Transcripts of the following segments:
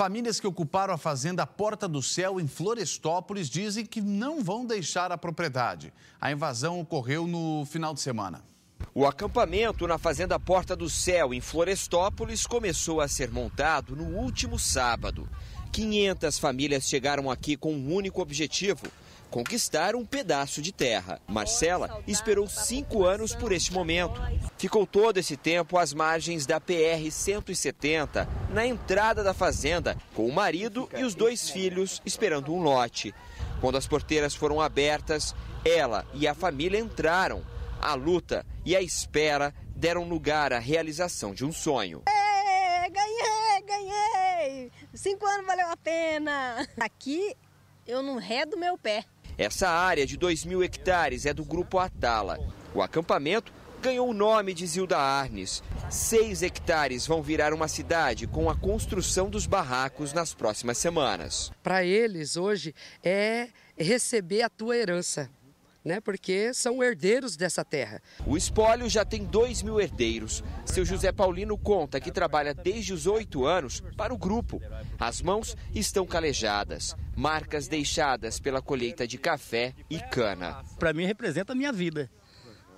Famílias que ocuparam a fazenda Porta do Céu em Florestópolis dizem que não vão deixar a propriedade. A invasão ocorreu no final de semana. O acampamento na fazenda Porta do Céu em Florestópolis começou a ser montado no último sábado. 500 famílias chegaram aqui com um único objetivo: conquistar um pedaço de terra. Marcela esperou cinco anos por este momento. Ficou todo esse tempo às margens da PR-170, na entrada da fazenda, com o marido e os dois filhos esperando um lote. Quando as porteiras foram abertas, ela e a família entraram. A luta e a espera deram lugar à realização de um sonho. Cinco anos valeu a pena! Aqui eu não redo meu pé. Essa área de 2 mil hectares é do Grupo Atala. O acampamento ganhou o nome de Zilda Arnes. Seis hectares vão virar uma cidade com a construção dos barracos nas próximas semanas. Para eles, hoje, é receber a tua herança. Né, porque são herdeiros dessa terra. O espólio já tem dois mil herdeiros. Seu José Paulino conta que trabalha desde os oito anos para o grupo. As mãos estão calejadas, marcas deixadas pela colheita de café e cana. Para mim representa a minha vida,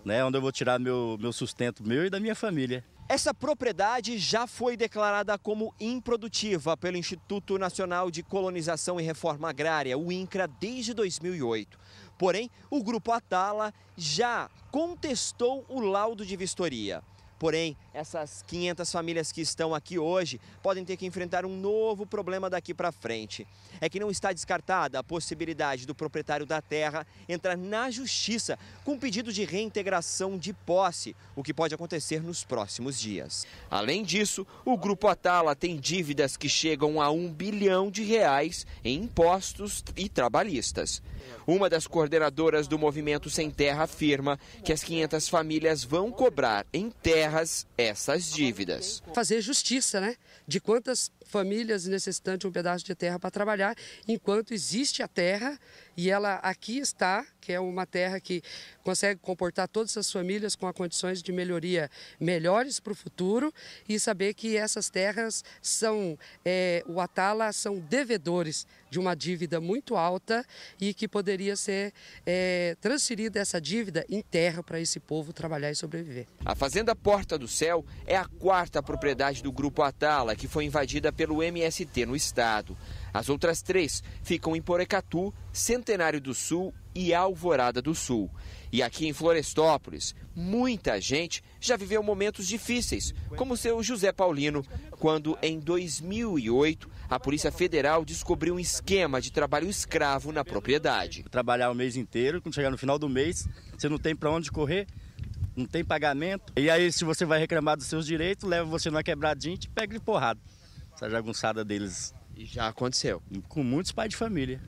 né, onde eu vou tirar meu, meu sustento meu e da minha família. Essa propriedade já foi declarada como improdutiva pelo Instituto Nacional de Colonização e Reforma Agrária, o INCRA, desde 2008. Porém, o Grupo Atala já contestou o laudo de vistoria. Porém, essas 500 famílias que estão aqui hoje podem ter que enfrentar um novo problema daqui para frente. É que não está descartada a possibilidade do proprietário da terra entrar na justiça com pedido de reintegração de posse, o que pode acontecer nos próximos dias. Além disso, o Grupo Atala tem dívidas que chegam a um bilhão de reais em impostos e trabalhistas. Uma das coordenadoras do Movimento Sem Terra afirma que as 500 famílias vão cobrar em terras essas dívidas. Fazer justiça, né? De quantas famílias necessitam de um pedaço de terra para trabalhar, enquanto existe a terra e ela aqui está, que é uma terra que consegue comportar todas as famílias com condições de melhoria melhores para o futuro e saber que essas terras são, é, o Atala são devedores de uma dívida muito alta e que poderia ser é, transferida essa dívida em terra para esse povo trabalhar e sobreviver. A Fazenda Porta do Céu é a quarta propriedade do Grupo Atala, que foi invadida pelo MST no estado. As outras três ficam em Porecatu, Centenário do Sul e Alvorada do Sul. E aqui em Florestópolis, muita gente já viveu momentos difíceis, como o seu José Paulino, quando em 2008 a Polícia Federal descobriu um esquema de trabalho escravo na propriedade. Trabalhar o mês inteiro, quando chegar no final do mês, você não tem para onde correr, não tem pagamento. E aí, se você vai reclamar dos seus direitos, leva você numa quebradinha e te pega de porrada essa jagunçada deles. Já aconteceu? Com muitos pais de família.